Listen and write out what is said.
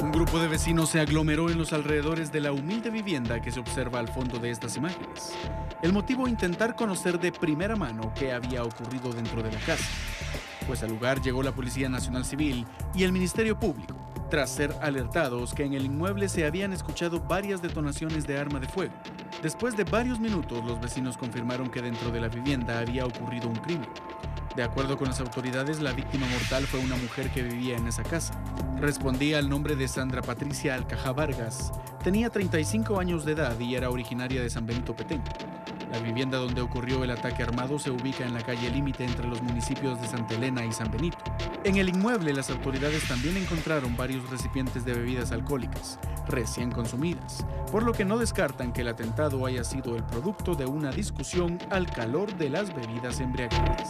Un grupo de vecinos se aglomeró en los alrededores de la humilde vivienda que se observa al fondo de estas imágenes. El motivo intentar conocer de primera mano qué había ocurrido dentro de la casa. Pues al lugar llegó la Policía Nacional Civil y el Ministerio Público, tras ser alertados que en el inmueble se habían escuchado varias detonaciones de arma de fuego. Después de varios minutos, los vecinos confirmaron que dentro de la vivienda había ocurrido un crimen. De acuerdo con las autoridades, la víctima mortal fue una mujer que vivía en esa casa. Respondía al nombre de Sandra Patricia Alcaja Vargas. Tenía 35 años de edad y era originaria de San Benito Petén. La vivienda donde ocurrió el ataque armado se ubica en la calle límite entre los municipios de Santa Elena y San Benito. En el inmueble, las autoridades también encontraron varios recipientes de bebidas alcohólicas, recién consumidas, por lo que no descartan que el atentado haya sido el producto de una discusión al calor de las bebidas embriagantes.